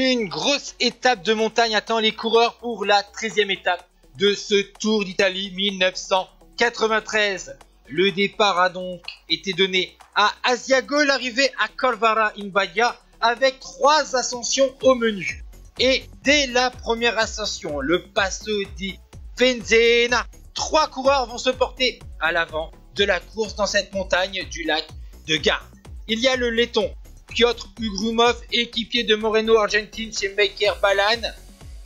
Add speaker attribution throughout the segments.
Speaker 1: Une grosse étape de montagne attend les coureurs pour la 13e étape de ce Tour d'Italie 1993. Le départ a donc été donné à Asiago, l'arrivée à Corvara in Badia avec trois ascensions au menu. Et dès la première ascension, le Passo di Fenzena, trois coureurs vont se porter à l'avant de la course dans cette montagne du lac de Garde. Il y a le laiton Piotr Ugrumov, équipier de Moreno Argentine chez Maker Balan,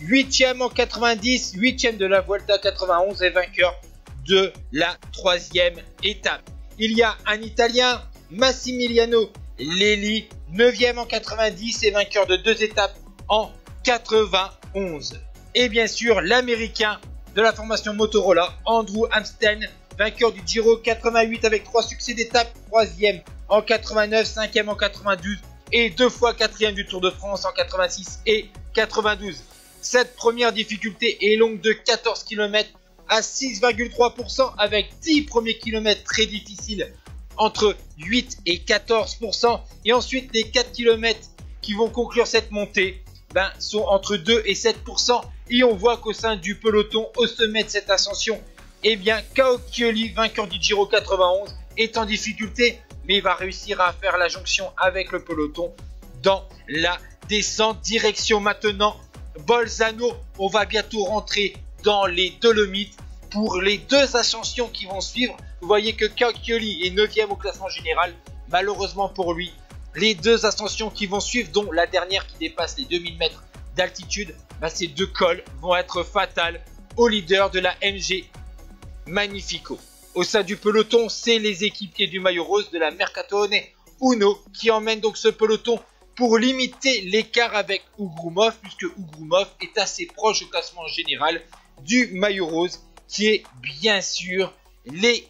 Speaker 1: 8ème en 90, 8ème de la Vuelta 91 et vainqueur de la troisième étape. Il y a un Italien, Massimiliano Lelli, 9ème en 90 et vainqueur de deux étapes en 91. Et bien sûr, l'Américain de la formation Motorola, Andrew Amsten, vainqueur du Giro 88 avec trois succès d'étape, 3ème en 89, 5ème en 92 et deux fois 4ème du Tour de France en 86 et 92. Cette première difficulté est longue de 14 km à 6,3% avec 10 premiers kilomètres très difficiles entre 8 et 14% et ensuite les 4 km qui vont conclure cette montée ben, sont entre 2 et 7% et on voit qu'au sein du peloton au sommet de cette ascension eh bien vainqueur du Giro 91 est en difficulté mais il va réussir à faire la jonction avec le peloton dans la descente direction maintenant Bolzano on va bientôt rentrer dans les Dolomites pour les deux ascensions qui vont suivre. Vous voyez que Cacchioli est 9ème au classement général. Malheureusement pour lui, les deux ascensions qui vont suivre, dont la dernière qui dépasse les 2000 mètres d'altitude, bah, ces deux cols vont être fatales au leader de la MG Magnifico. Au sein du peloton, c'est les équipiers du maillot rose de la Mercatone Uno qui emmènent donc ce peloton pour limiter l'écart avec Ugrumov, puisque Ugrumov est assez proche au classement général du maillot rose qui est bien sûr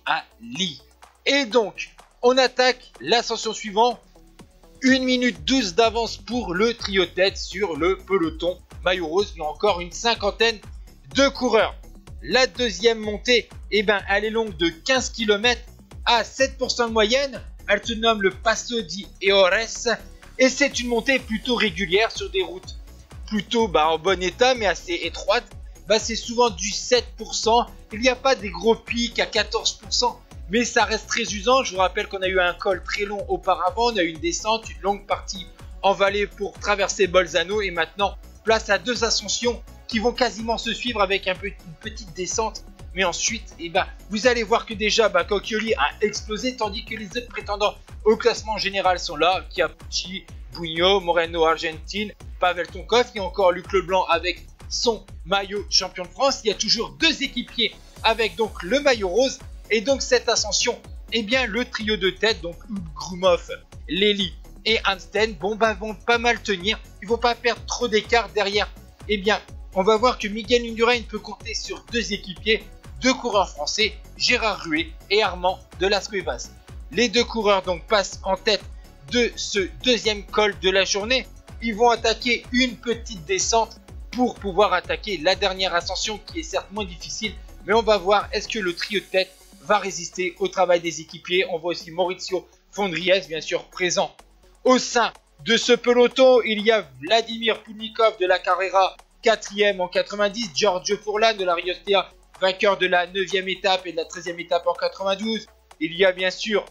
Speaker 1: Ali. Et donc, on attaque l'ascension suivante. 1 minute 12 d'avance pour le trio tête sur le peloton maillot rose. A encore une cinquantaine de coureurs. La deuxième montée, eh ben, elle est longue de 15 km à 7% de moyenne. Elle se nomme le Passo di Eores. Et c'est une montée plutôt régulière sur des routes plutôt bah, en bon état mais assez étroites bah, c'est souvent du 7%. Il n'y a pas des gros pics à 14%, mais ça reste très usant. Je vous rappelle qu'on a eu un col très long auparavant, on a eu une descente, une longue partie en vallée pour traverser Bolzano et maintenant place à deux ascensions qui vont quasiment se suivre avec un peu, une petite descente. Mais ensuite, eh ben, vous allez voir que déjà, bah, a explosé, tandis que les autres prétendants au classement général sont là. Chiapucci, Bugno, Moreno Argentine, Pavel Tonkov, et encore Luc Leblanc avec son maillot champion de France. Il y a toujours deux équipiers avec donc le maillot rose. Et donc cette ascension, eh bien le trio de tête, donc Grumov, Lely et Hansten, bon bah vont pas mal tenir. Ils vont pas perdre trop d'écart derrière. Eh bien, on va voir que Miguel Indurain peut compter sur deux équipiers, deux coureurs français, Gérard Ruet et Armand de Las Cuevas. Les deux coureurs donc passent en tête de ce deuxième col de la journée. Ils vont attaquer une petite descente pour pouvoir attaquer la dernière ascension qui est certes moins difficile. Mais on va voir est-ce que le trio de tête va résister au travail des équipiers? On voit aussi Maurizio Fondries bien sûr présent au sein de ce peloton. Il y a Vladimir Pulnikov de la Carrera 4ème en 90, Giorgio Furlan de la Riostea vainqueur de la 9ème étape et de la 13ème étape en 92. Il y a bien sûr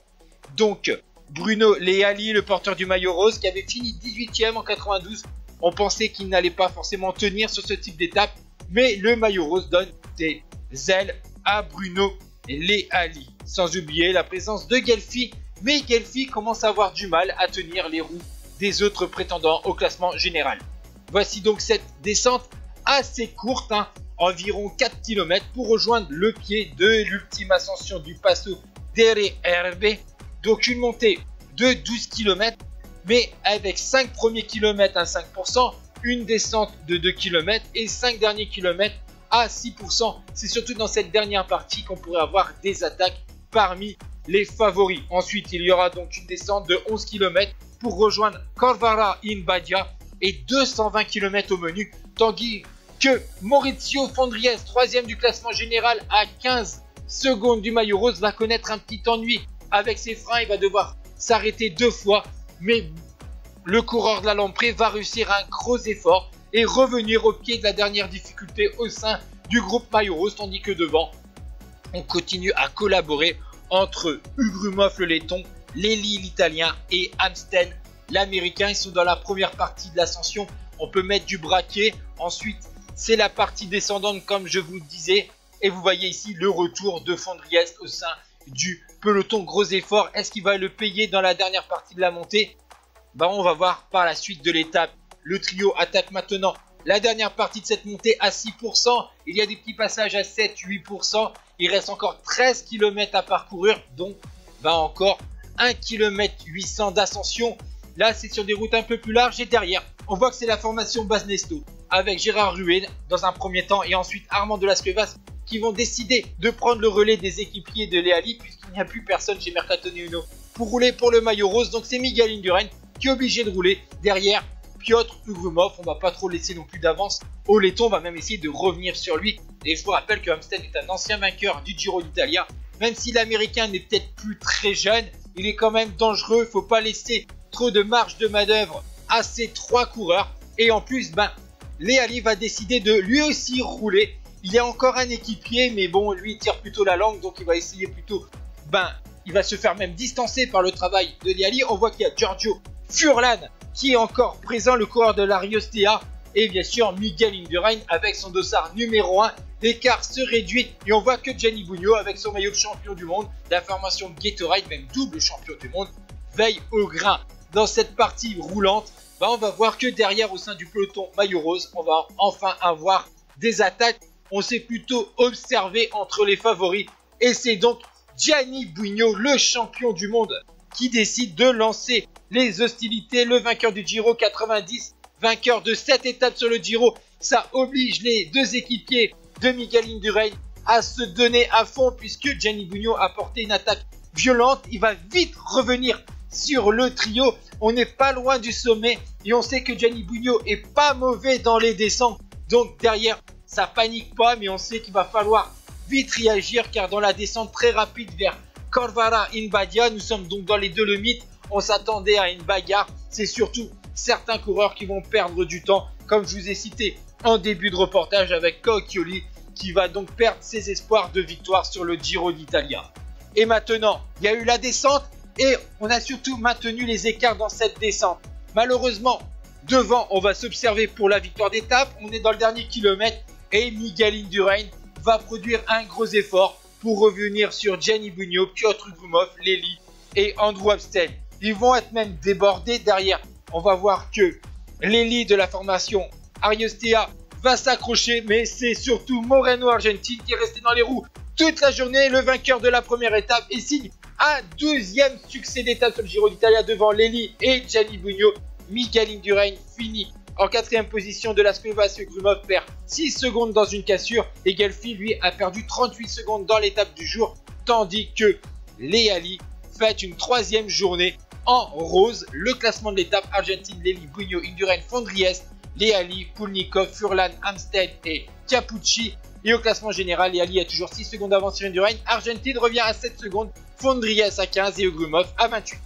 Speaker 1: donc Bruno Leali, le porteur du maillot rose, qui avait fini 18ème en 92 on pensait qu'il n'allait pas forcément tenir sur ce type d'étape, mais le maillot rose donne des ailes à Bruno Leali. Sans oublier la présence de Gelfi, mais Gelfi commence à avoir du mal à tenir les roues des autres prétendants au classement général. Voici donc cette descente assez courte, hein, environ 4 km pour rejoindre le pied de l'ultime ascension du Passo dere Herbe. Donc une montée de 12 km mais avec 5 premiers kilomètres à 5%, une descente de 2 km et 5 derniers kilomètres à 6%. C'est surtout dans cette dernière partie qu'on pourrait avoir des attaques parmi les favoris. Ensuite, il y aura donc une descente de 11 km pour rejoindre Corvara in Badia et 220 km au menu, tandis que Maurizio Fondries, troisième du classement général à 15 secondes du maillot rose, va connaître un petit ennui avec ses freins. Il va devoir s'arrêter deux fois mais le coureur de la Lamprée va réussir un gros effort et revenir au pied de la dernière difficulté au sein du groupe Maillot Rose, tandis que devant, on continue à collaborer entre Ugrumov le laiton, Lely l'italien et Amstel l'américain. Ils sont dans la première partie de l'ascension. On peut mettre du braquet. Ensuite, c'est la partie descendante comme je vous disais. Et vous voyez ici le retour de Fondriest au sein du peloton. Gros effort. Est-ce qu'il va le payer dans la dernière partie de la montée? Bah, On va voir par la suite de l'étape. Le trio attaque maintenant la dernière partie de cette montée à 6%. Il y a des petits passages à 7-8%. Il reste encore 13 km à parcourir. Donc, va encore 1 km 800 d'ascension. Là, c'est sur des routes un peu plus larges. Et derrière, on voit que c'est la formation Nesto avec Gérard Ruet dans un premier temps et ensuite Armand de Lasquevas qui vont décider de prendre le relais des équipiers de Léali puisqu'il n'y a plus personne chez Mercatone Uno pour rouler pour le maillot rose. Donc c'est Miguel Indurain qui est obligé de rouler derrière Piotr Ugrumov. On va pas trop laisser non plus d'avance. Au laiton, on va même essayer de revenir sur lui. Et je vous rappelle que Amstead est un ancien vainqueur du Giro d'Italia. Même si l'américain n'est peut-être plus très jeune, il est quand même dangereux. Il faut pas laisser trop de marge de manœuvre à ces trois coureurs. Et en plus, ben, Léali va décider de lui aussi rouler. Il y a encore un équipier, mais bon, lui il tire plutôt la langue, donc il va essayer plutôt, ben, il va se faire même distancer par le travail de Léali. On voit qu'il y a Giorgio Furlan qui est encore présent, le coureur de l'Ariostea, et bien sûr Miguel Indurain avec son dossard numéro 1. L'écart se réduit et on voit que Gianni Bugno avec son maillot de champion du monde, la formation Gatorade, même double champion du monde, veille au grain dans cette partie roulante, bah on va voir que derrière au sein du peloton maillot rose, on va enfin avoir des attaques. On s'est plutôt observé entre les favoris et c'est donc Gianni Bugno, le champion du monde, qui décide de lancer les hostilités. Le vainqueur du Giro 90, vainqueur de 7 étapes sur le Giro, ça oblige les deux équipiers de Miguel Indurain à se donner à fond puisque Gianni Bugno a porté une attaque violente. Il va vite revenir sur le trio. On n'est pas loin du sommet et on sait que Gianni Bugno est pas mauvais dans les descentes. Donc derrière, ça panique pas, mais on sait qu'il va falloir vite réagir car dans la descente très rapide vers Corvara Inbadia, nous sommes donc dans les Dolomites. On s'attendait à une bagarre. C'est surtout certains coureurs qui vont perdre du temps, comme je vous ai cité en début de reportage avec Cocchioli, qui va donc perdre ses espoirs de victoire sur le Giro d'Italia. Et maintenant, il y a eu la descente et on a surtout maintenu les écarts dans cette descente. Malheureusement, devant, on va s'observer pour la victoire d'étape. On est dans le dernier kilomètre et Miguel Indurain va produire un gros effort pour revenir sur Gianni Bugno, Piotr Grumov, Lely et Andrew Abstel. Ils vont être même débordés derrière. On va voir que Lely de la formation Ariostea va s'accrocher, mais c'est surtout Moreno Argentine qui est resté dans les roues toute la journée, le vainqueur de la première étape et signe un deuxième succès d'étape sur le Giro d'Italia devant Lely et Gianni Bugno. Miguel Indurain finit en quatrième position de la Slovaquie. Grumov perd 6 secondes dans une cassure et Gelfi lui a perdu 38 secondes dans l'étape du jour tandis que Leali fait une troisième journée en rose. Le classement de l'étape Argentine, Lely, Bugno, Indurain, Fondriest, Leali, Pulnikov, Furlan, Amstead et Capucci. Et au classement général, Leali a toujours 6 secondes d'avance sur Indurain. Argentine revient à 7 secondes Fondriès à 15 et Ugrumov à 28.